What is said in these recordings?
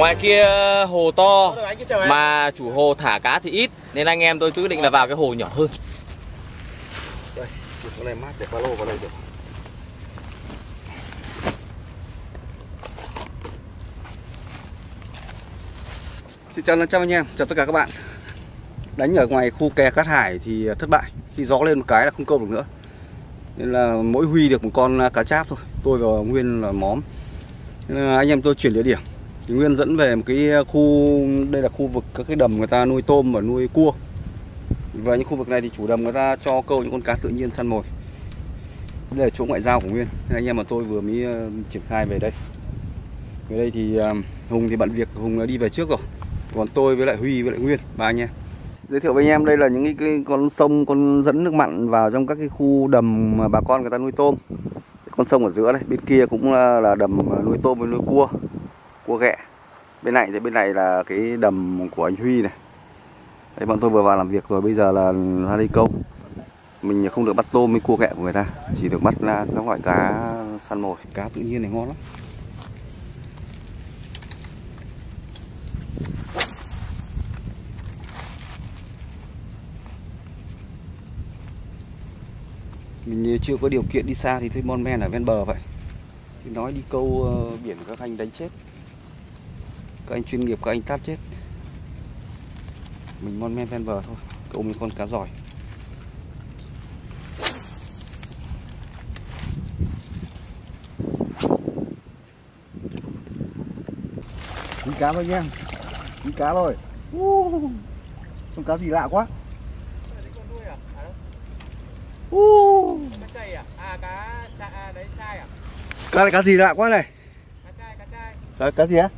Ngoài kia hồ to mà chủ hồ thả cá thì ít nên anh em tôi quyết định là vào cái hồ nhỏ hơn. Đây, cái này mát để ba lô vào đây được. Xin chào chào anh em, chào tất cả các bạn. Đánh ở ngoài khu kè Cát Hải thì thất bại. Khi gió lên một cái là không câu được nữa. Nên là mỗi huy được một con cá cháp thôi. Tôi và Nguyên là móm. Nên là anh em tôi chuyển địa điểm thì Nguyên dẫn về một cái khu, Đây là khu vực các cái đầm người ta nuôi tôm và nuôi cua. Và những khu vực này thì chủ đầm người ta cho câu những con cá tự nhiên săn mồi. Đây là chỗ ngoại giao của Nguyên. Nên anh em mà tôi vừa mới ờ, triển khai về đây. Về đây thì ờ, Hùng thì bận việc, Hùng đi về trước rồi. Còn tôi với lại Huy với lại Nguyên, ba anh em. Giới thiệu với anh em, đây là những cái con sông, con dẫn nước mặn vào trong các cái khu đầm mà bà con người ta nuôi tôm. Con sông ở giữa này bên kia cũng là đầm nuôi tôm với nuôi cua cua ghẹ. Bên này thì bên này là cái đầm của anh Huy này. Đây bọn tôi vừa vào làm việc rồi, bây giờ là ra đây câu. Mình không được bắt tôm với cua ghẹ của người ta, chỉ được bắt là các loại cá săn mồi. Cá tự nhiên này ngon lắm. Mình chưa có điều kiện đi xa thì thôi mon men ở ven bờ vậy. Thì nói đi câu ờ, biển các anh đánh chết các anh chuyên nghiệp các anh tát chết mình mon men ven bờ thôi câu mấy con cá giỏi Dính cá thôi nha Dính cá rồi uh, Con cá gì lạ quá Uh. Cá chày à? À cá à, đấy chai à? Cá này cá gì lạ quá này? Cá chai, cá chai. Cá, cá gì á?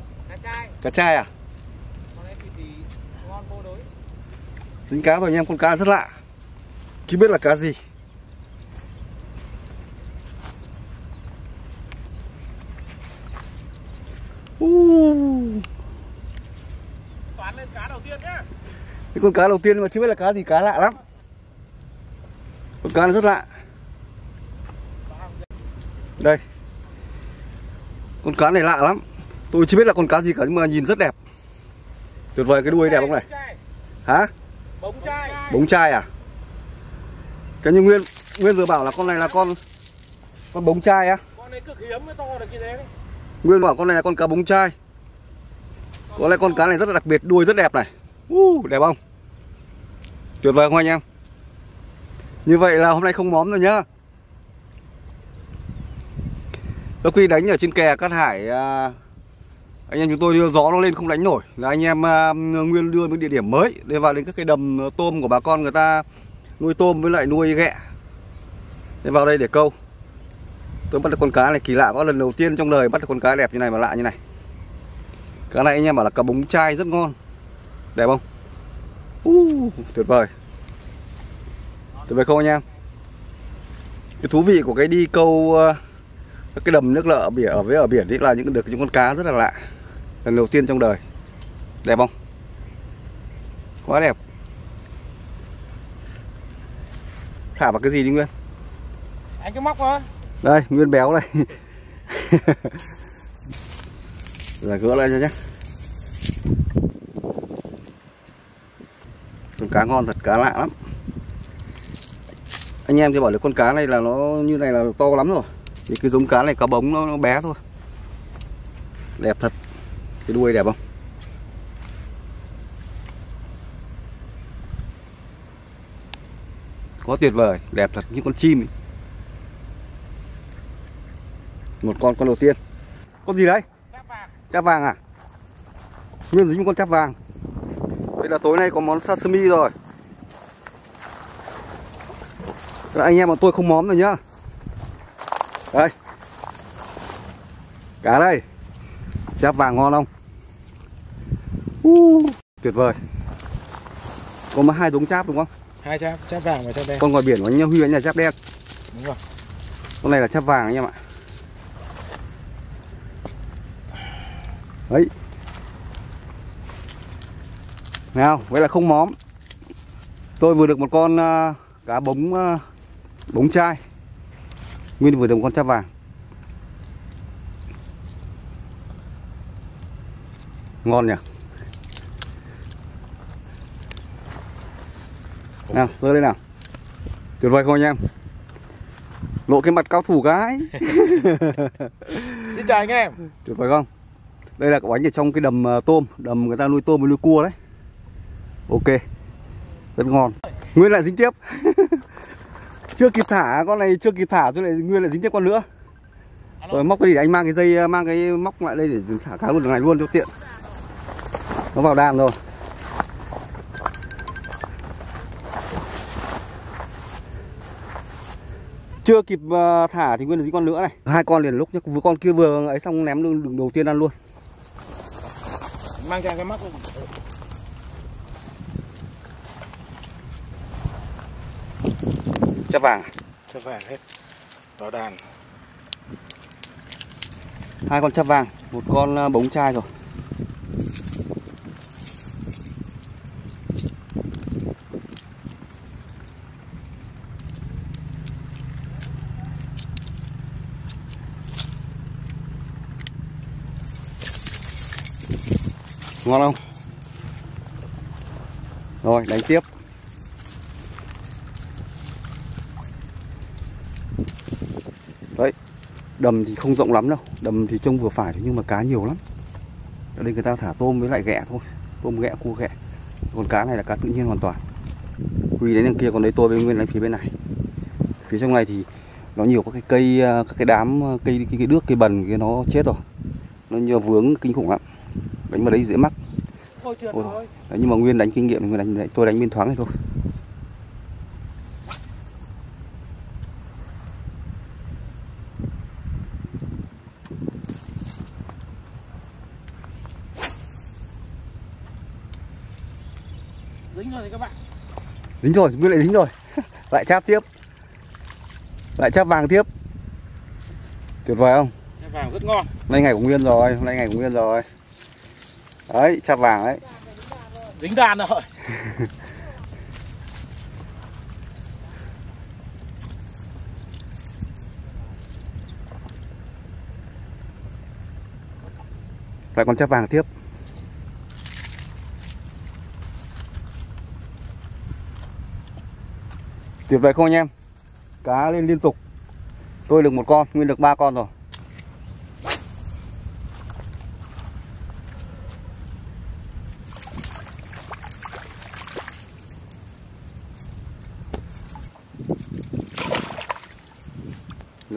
Cá trai à? Con. Dính cá rồi anh em, con cá rất lạ. Chưa biết là cá gì. Uh. Toán lên cá đầu tiên nhá. Cái con cá đầu tiên mà chưa biết là cá gì, cá lạ lắm. Con cá nó rất lạ Đây Con cá này lạ lắm Tôi chưa biết là con cá gì cả nhưng mà nhìn rất đẹp. Tuyệt vời cái đuôi đẹp không này? Hả? Bống chai. Bống chai à? Cái như Nguyên Nguyên vừa bảo là con này là con Con bống chai á. Con này cực hiếm mới to được như thế đấy. Nguyên bảo con này là con cá bống chai. Có lẽ con cá này rất là đặc biệt Đuôi rất đẹp này. Uh, Đẹp không? Tuyệt vời không anh em? Như vậy là hôm nay không móm rồi nhá. Sau khi đánh ở trên kè Cát Hải à, anh em chúng tôi đưa gió nó lên không đánh nổi. Là anh em uh, Nguyên đưa những địa điểm mới Để vào đến các cái đầm tôm của bà con người ta Nuôi tôm với lại nuôi ghẹ. Để vào đây để câu. Tôi bắt được con cá này kỳ lạ Có lần đầu tiên trong đời bắt được con cá đẹp như này mà lạ như này. Cá này anh em bảo là cá bống chai rất ngon. Đẹp không? Uh, tuyệt vời. Tuyệt vời không anh em? Cái thú vị của cái đi câu à, Cái đầm nước lợ biển ở với ở biển ấy là những được những con cá rất là lạ. Lần đầu tiên trong đời. Đẹp không? Quá đẹp. Thả vào cái gì đi Nguyên? Anh cứ móc thôi. Đây Nguyên béo đây. Rồi gỡ lại cho nhé. Con cá ngon thật cá lạ lắm. Anh em thì bảo là con cá này là nó như này là to lắm rồi. Thì cái giống cá này cá bống nó, nó bé thôi. Đẹp thật cái đuôi đẹp không? Có tuyệt vời đẹp thật như con chim ấy. một con con đầu tiên. Con gì đấy? Cháp vàng. Cháp vàng à? Nguyên dính con cháp vàng. Đây là tối nay có món sashimi rồi. Rồi anh em bọn tôi không móm rồi nhá. Đây. Cá đây Chép vàng ngon không? Uh, Tuyệt vời. Có mà hai đống cháp đúng không? Hai cháp, cháp vàng và cháp đen. Con ngoài biển của anh Huy anh là cháp đen. Đúng rồi. Con này là cháp vàng anh em ạ. Đấy. Nào, vậy là không móm. Tôi vừa được một con uh, cá bống uh, bống chai. Nguyên vừa được một con cháp vàng ngon nhỉ? Nào rơi lên nào. Tuyệt vời không anh em? Lộ cái mặt cao thủ cái Xin chào anh em. Tuyệt vời không? Đây là quả bánh ở trong cái đầm ờ, tôm. Đầm người ta nuôi tôm với nuôi cua đấy. Ok. Rất ngon. Nguyên lại dính tiếp. Chưa kịp thả con này chưa kịp thả tôi lại nguyên lại dính tiếp con nữa. Rồi móc cái gì? Anh mang cái dây mang cái móc lại đây để thả cá luôn này luôn cho tiện nó vào đàn rồi. Chưa kịp ờ, thả thì nguyên là dính con nữa này? Hai con liền lúc nhá vừa con kia vừa ấy xong ném đường, đường đầu tiên ăn luôn. Mang cho em cái mắc luôn chắp vàng Cho vàng hết. Đó đàn. Hai con chắp vàng một con ờ, bống chai rồi ngon không? Rồi đánh tiếp. Đấy đầm thì không rộng lắm đâu. Đầm thì trông vừa phải nhưng mà cá nhiều lắm. Ở đây người ta thả tôm với lại ghẹ thôi. Tôm ghẹ cua ghẹ. Còn cá này là cá tự nhiên hoàn toàn. Quy đến đằng kia còn đấy tôi với nguyên đánh phía bên này. Phía trong này thì nó nhiều các cái cây à, các cái đám à, cây cái, cái đước cây bần kia nó chết rồi. Nó nhiều vướng kinh khủng lắm đánh vào đấy dễ mắc. Ôi thôi. đấy, nhưng mà nguyên đánh kinh nghiệm thì nguyên đánh tôi đánh bên thoáng này thôi. Dính rồi các bạn. Dính rồi nguyên lại dính rồi. Lại cháp tiếp. Lại cháp vàng tiếp. Tuyệt vời không? Vàng rất ngon. Hôm nay ngày của nguyên rồi hôm nay ngày của nguyên rồi đấy cháp vàng đấy. Dính đàn rồi. Lại còn cháp vàng tiếp. Tuyệt vời không anh em? Cá lên liên tục. Tôi được một con nguyên được ba con rồi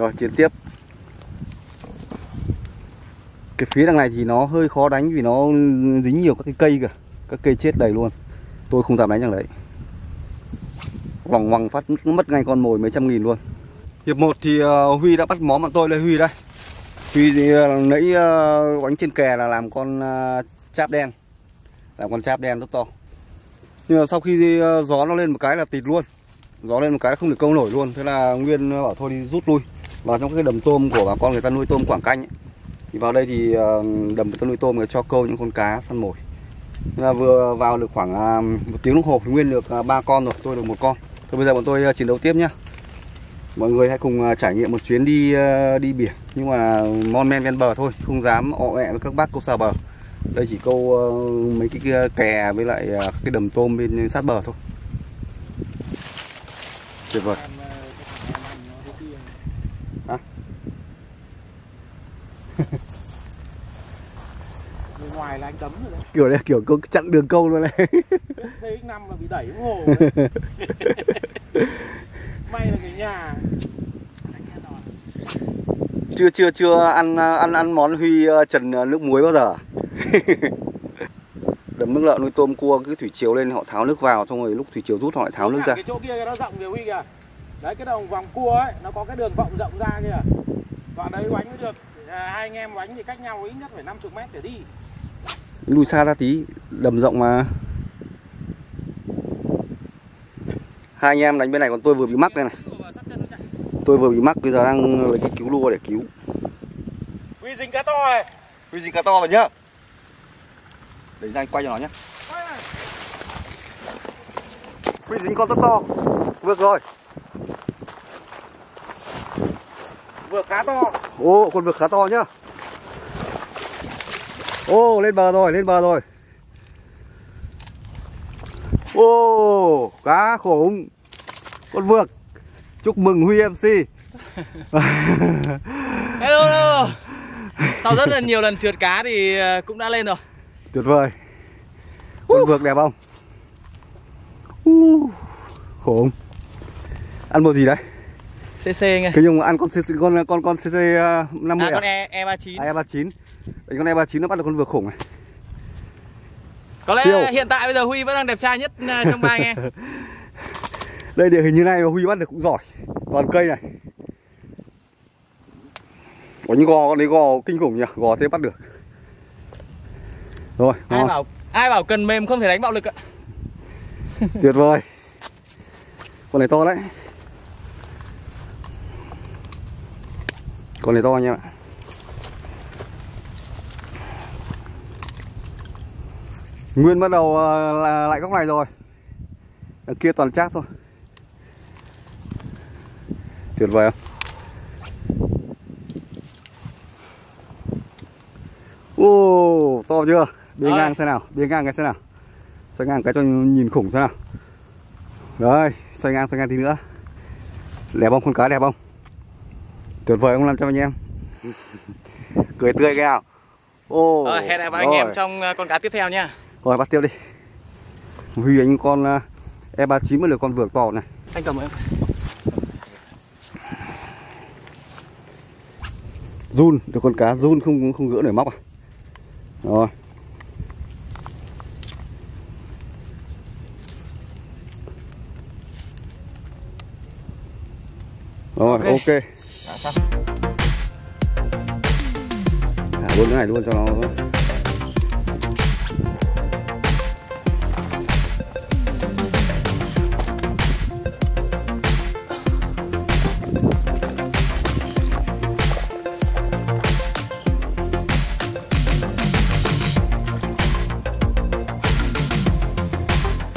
rồi chiến tiếp. Cái phía đằng này thì nó hơi khó đánh vì nó dính nhiều các cái cây kìa. Các cây chết đầy luôn. Tôi không dám đánh đằng đấy. Vòng vòng phát mất ngay con mồi mấy trăm nghìn luôn. Hiệp 1 thì ờ, Huy đã bắt móm bọn tôi đây, Huy đây. Huy thì ờ, nãy ờ, đánh trên kè là làm con cháp đen. Làm con cháp đen rất to. Nhưng mà sau khi gió nó lên một cái là tịt luôn. Gió lên một cái không được câu nổi luôn. Thế là Nguyên bảo thôi đi rút lui vào trong cái đầm tôm của bà con người ta nuôi tôm quảng canh ấy. thì vào đây thì ờ, đầm người ta nuôi tôm người cho câu những con cá săn mồi. Là vừa vào được khoảng à, một tiếng đồng hồ thì Nguyên được à, ba con rồi, tôi được một con. Thôi bây giờ bọn tôi ờ, chiến đấu tiếp nhá. Mọi người hãy cùng à, trải nghiệm một chuyến đi ờ, đi biển, nhưng mà mon men ven bờ thôi, không dám ọ ẹ với các bác câu xà bờ. Đây chỉ câu mấy cái kia kè với lại cái đầm tôm bên sát bờ thôi. Tuyệt vời Hả? Bên ngoài là anh cấm rồi đấy. Kiểu này kiểu có chặng đường câu luôn này. CX5 là bị đẩy hồ May là cái nhà. Chưa chưa chưa ăn ăn ăn món huy uh, trần uh, nước muối bao giờ à? đầm nước lợ nuôi tôm cua cứ thủy chiều lên họ tháo nước vào xong rồi lúc thủy chiều rút họ lại tháo nước ra. Cái chỗ kia nó rộng kìa Huy kìa. Đấy cái đồng vòng cua ấy Nó có cái đường vọng rộng ra kìa. Đoạn đấy bánh mới được à, Hai anh em bánh thì cách nhau ít nhất phải 50 mét để đi. Lùi xa ra tí đầm rộng mà. Hai anh em đánh bên này còn tôi vừa bị mắc đây này. Tôi vừa bị mắc bây giờ đang lấy cái cứu lua để cứu. Huy dính cá to này. Huy gì cá to rồi nhá. Để ra anh quay cho nó nhá. Huy dính con rất to. Vượt rồi Vừa cá to Ô con vượt khá to nhá Ô lên bờ rồi, lên bờ rồi. Ô cá khủng. Con vượt. Chúc mừng Huy MC. Hello, hello. Sau rất là nhiều lần trượt cá thì ờ, cũng đã lên rồi. Tuyệt vời. Con vượt đẹp không? Uh, khủng. Ăn một gì đấy? CC nghe. Cái nhung ăn con CC con con con CC uh, 50 À à? con E E39. À, E39. Đấy, con E39 nó bắt được con vượt khủng này. Có lẽ Tiêu. hiện tại bây giờ Huy vẫn đang đẹp trai nhất ờ, trong ba anh em. Đây địa hình như này mà Huy bắt được cũng giỏi. Toàn cây này. Có những gò con đấy gò kinh khủng nhỉ, gò thế bắt được. Rồi, Ai ngon. bảo ai bảo cần mềm không thể đánh bạo lực ạ. tuyệt vời. Con này to đấy. Con này to nha bạn. Nguyên bắt đầu ờ, là lại góc này rồi. Đằng kia toàn chát thôi. Tuyệt vời không? Ô, to chưa? Rồi. ngang xem nào, bê ngang cái xem nào. Xoay ngang cái cho nhìn khủng xem nào. Rồi, xoay ngang xoay ngang tí nữa. Đẹp không? Con cá đẹp không? Tuyệt vời không làm cho anh em. Cười tươi cái nào. Ô. Rồi, hẹn gặp anh rồi. em trong ờ, con cá tiếp theo nha. Rồi bắt tiếp đi. Huy anh con uh, E39 mới được con vượt to này. Anh cầm em. Run, được con cá run không không gỡ nổi móc à. Rồi. Rồi, Ok. ok. Luôn cái này luôn cho nó.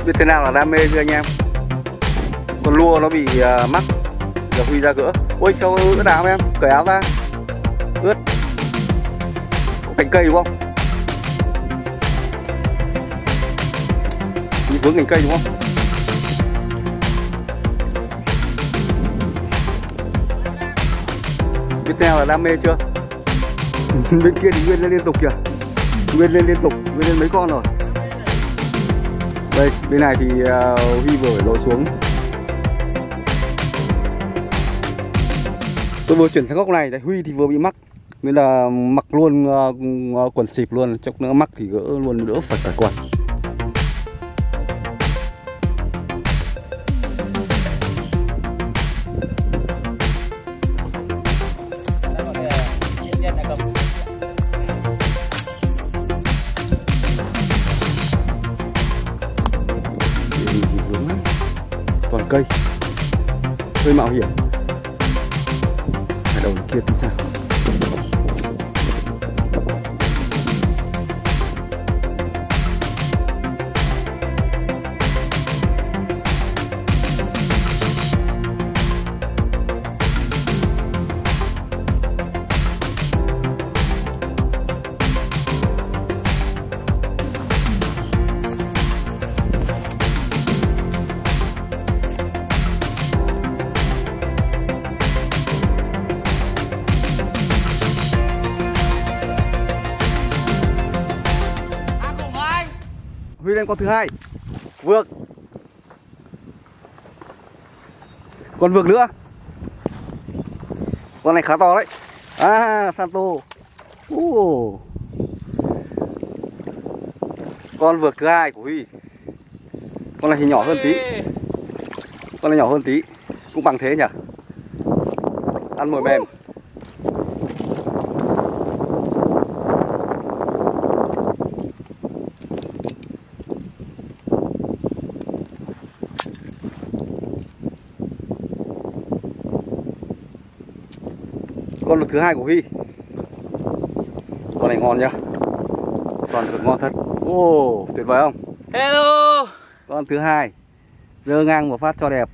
Biết thế nào là đam mê chưa anh em? Con lua nó bị uh, mắc giờ huy ra gỡ. Ôi cho ướt áo em cởi áo ra. Ướt cành cây đúng không? Bị vướng cành cây đúng không? Biết theo nào là đam mê chưa? Bên kia thì nguyên lên liên tục kìa. Nguyên lên liên tục nguyên lên mấy con rồi? Đây bên này thì uh, huy vừa phải lội xuống. Tôi vừa chuyển sang góc này đấy huy thì vừa bị mắc nên là mặc luôn uh, quần xịp luôn chốc nữa mắc thì gỡ luôn đỡ phải cả quần toàn cây. Hơi mạo hiểm. Ở đầu kia thì sao? Lên con thứ hai. Vượt. Còn vượt nữa. Con này khá to đấy. À santo. Ồ. con vượt thứ hai của huy. Con này thì nhỏ hơn tí. Con này nhỏ hơn tí. Cũng bằng thế nhỉ? Ăn mồi mềm con lực thứ hai của huy. Con này ngon nhá. Con thực ngon thật. Ô tuyệt vời không? Hello. con thứ hai. Dơ ngang một phát cho đẹp.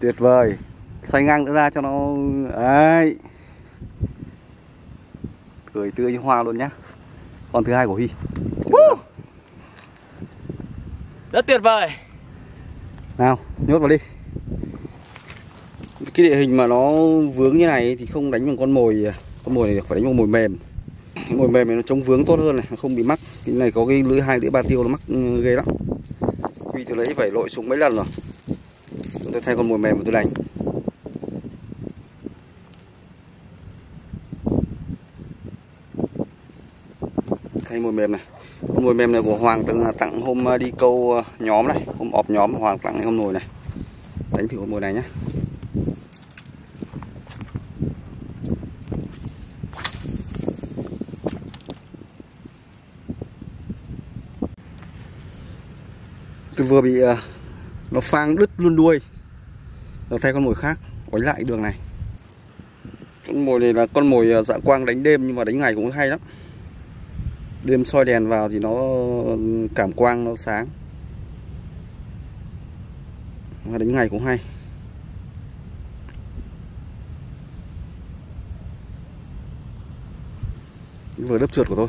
Tuyệt vời. Xoay ngang nữa ra cho nó ấy. Cười tươi như hoa luôn nhá. Con thứ hai của Huy. Rất tuyệt vời. Nào nhốt vào đi cái địa hình mà nó vướng như này thì không đánh bằng con mồi. Con mồi này phải đánh bằng mồi mềm. Mồi mềm này nó chống vướng tốt hơn này không bị mắc. Cái này có cái lưỡi hai, lưỡi ba tiêu nó mắc ừ, ghê lắm. Huy từ lấy phải lội súng mấy lần rồi. Tôi thay con mồi mềm mà tôi đánh. Thay mồi mềm này. Con mồi mềm này của Hoàng từng à, tặng hôm à, đi câu à, nhóm này. Hôm ọp nhóm, Hoàng tặng cái con mồi này. Đánh thử con mồi này nhé tôi vừa bị à, nó phang đứt luôn đuôi. Rồi thay con mồi khác quánh lại đường này. Con mồi này là con mồi à, dạ quang đánh đêm nhưng mà đánh ngày cũng hay lắm. Đêm soi đèn vào thì nó, cảm quang nó sáng. Mà đánh ngày cũng hay. Vừa đớp trượt của tôi.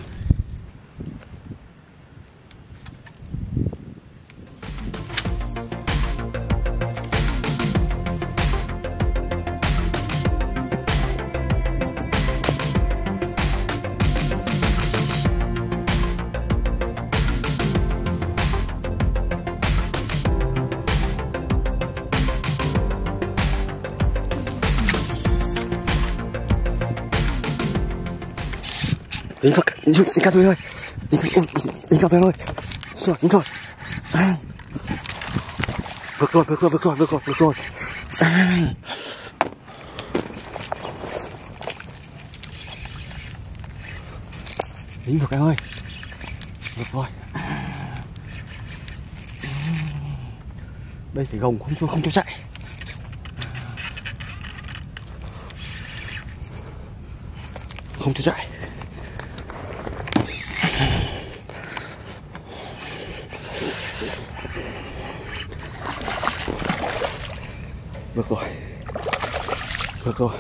Dính thôi, dính, thôi Dính, ôi, dính cà thôi Rồi, dính rồi. Vượt rồi, vượt rồi, vượt rồi, vượt rồi, vượt rồi. Dính vượt em ơi Vượt rồi. Đây phải gồng không cho, không cho chạy Không cho chạy được rồi. Được rồi.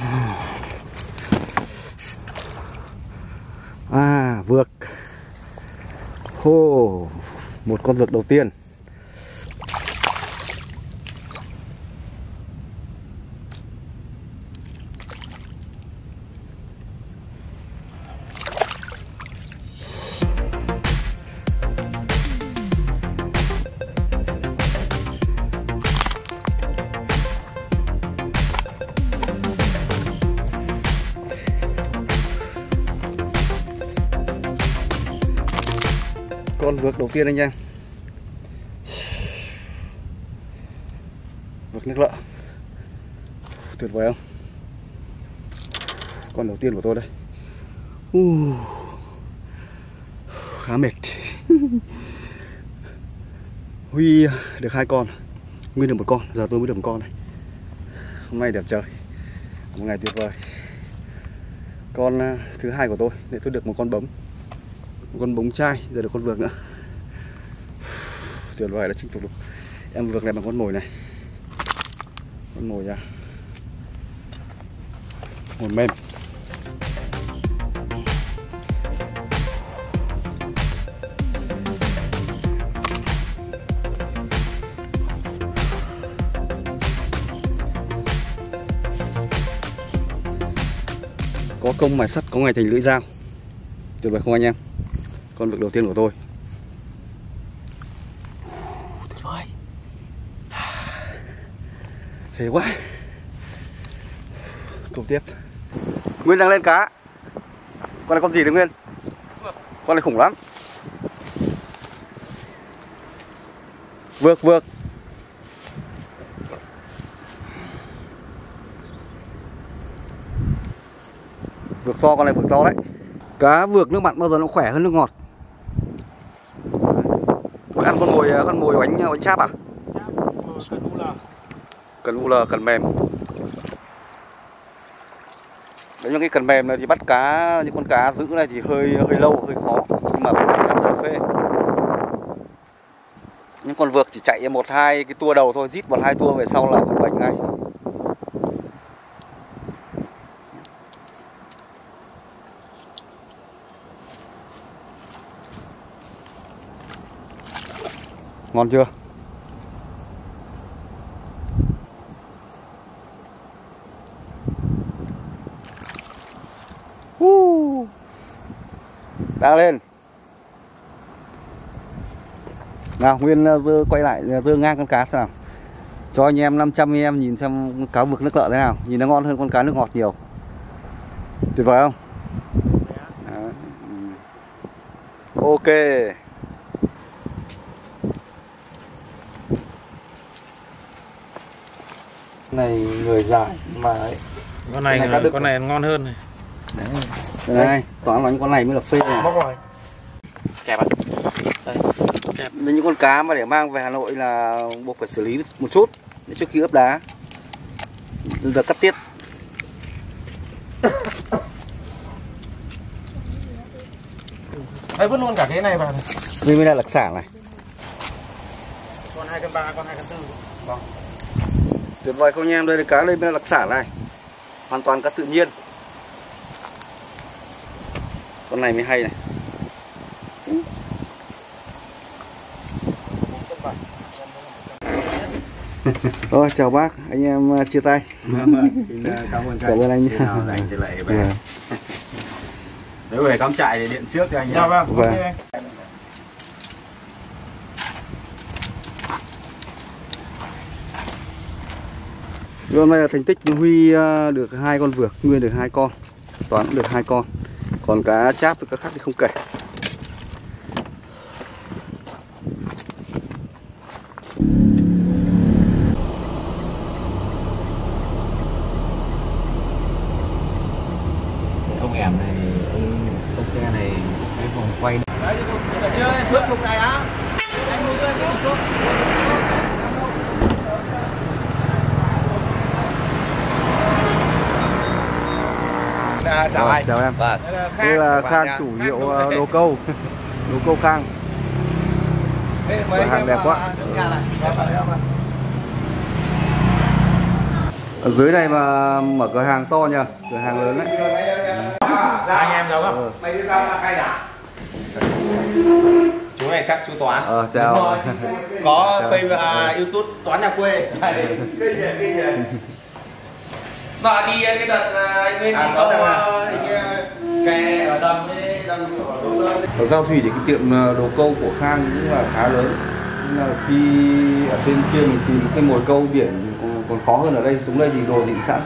À, à vượt. Hô một con vượt đầu tiên. Đầu tiên anh em. Vượt nước lợ. Tuyệt vời không? Con đầu tiên của tôi đây. Uh, khá mệt. Huy được hai con. Nguyên được một con, giờ tôi mới được một con này. Hôm nay đẹp trời. Một ngày tuyệt vời. Con ờ, thứ hai của tôi. Để tôi được một con bấm. Một con bóng chai. Giờ được con vượt nữa tuyệt vời đã chinh phục được. Em vượt lại bằng con mồi này. Con mồi ra. Mồi mềm. Có công mài sắt, có ngày thành lưỡi dao. Tuyệt vời không anh em? Con vượt đầu tiên của tôi tuyệt vời phê quá. Cùng tiếp. Nguyên đang lên cá. Con này con gì đấy nguyên? Con này khủng lắm. Vượt vượt. Vượt to con này vượt to đấy. Cá vượt nước mặn bao giờ nó khỏe hơn nước ngọt. Ủa, ăn con mồi ờ, con mồi bánh ờ, bánh cháp à? cần UL cần mềm. Đấy những cái cần mềm này thì bắt cá, những con cá giữ này thì hơi hơi lâu, hơi khó. Nhưng mà cá cà phê. Những con vượt chỉ chạy một, hai cái tua đầu thôi, rít một, hai tua về sau là không bệnh ngay. Ngon chưa? Đang lên. Nào nguyên ờ, dơ quay lại ờ, dơ ngang con cá xem nào. Cho anh em 500 anh em nhìn xem cá vực nước lợ thế nào. Nhìn nó ngon hơn con cá nước ngọt nhiều. Tuyệt vời không? Đó. Ừ. ok. Này người dài mà ấy. con này, Con này con này ngon hơn này Đây này toàn là những con này mới là phê này bóc rồi. Kẹp ạ Đây. Những con cá mà để mang về Hà Nội là buộc phải xử lý một chút trước khi ướp đá. Giờ cắt tiết đây vứt luôn cả cái này vào này. đây mới là đặc sản này. Con hai cân ba con hai cân tư. Tuyệt vời không anh em? Đây là cá đây mới là đặc sản này. Hoàn toàn cá tự nhiên con này mới hay này Rồi chào bác, anh em uh, chia tay. Xin uh, cảm ơn Cảm ơn anh Khi nào rảnh thì lại về. Dạ. Nếu về cắm trại thì điện trước cho anh nhé. dạ vâng Vâng. ok anh. Hôm nay là thành tích Huy uh, được hai con vược, Nguyên được hai con, Toán cũng được hai con. Còn cá cháp với cá khác thì không kể. ông em này ông, ông xe này cái vòng quay À, chào em. Vâng. Đây là chào Khang chủ hiệu Khang uh, đồ câu, đồ câu Khang. Ê, cửa hàng đẹp quá. ra này. Dạ. Ở dưới này mà mở cửa hàng to nhờ, cửa hàng lớn đấy. Dạ, anh em giấu không Mày đi ra khai. Chú này chắc chú Toán. Ờ chào. Có Chào. Facebook à, YouTube Toán nhà quê. Đây, Cái gì cái Nó đi cái đợt à, anh Nguyên câu à, hình như kè ở đầm với đầm ở Đồ Sơn. Ở Giao Thủy thì cái tiệm ờ, đồ câu của Khang cũng là khá lớn. Nhưng mà khi ở bên kia mình tìm cái mồi câu biển còn, còn khó hơn ở đây, xuống đây thì đồ định sẵn.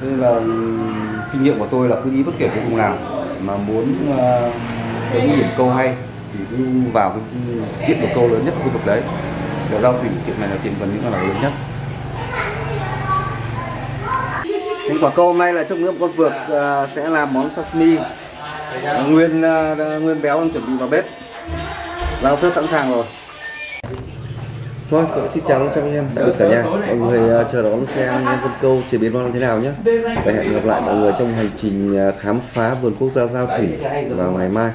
Nên là ừm, kinh nghiệm của tôi là cứ đi bất kể cái vùng nào mà muốn ờ, có những điểm câu hay thì cứ vào cái tiệm đồ câu lớn nhất khu vực đấy. Ở Giao Thủy tiệm này là tiệm gần như là lớn nhất. Nên quả câu hôm nay là trong nước con vượt uh, à, sẽ làm món sashimi. Nguyên uh, Nguyên béo đang chuẩn bị vào bếp. Giao thức sẵn sàng rồi. Thôi, cũng xin chào các anh em. Tạm biệt cả nhà. Mọi người uh, chờ đón xem anh em con câu chế biến món như thế nào nhé. Và hẹn gặp lại mọi người trong hành trình khám phá vườn quốc gia Giao Thủy vào ngày mai.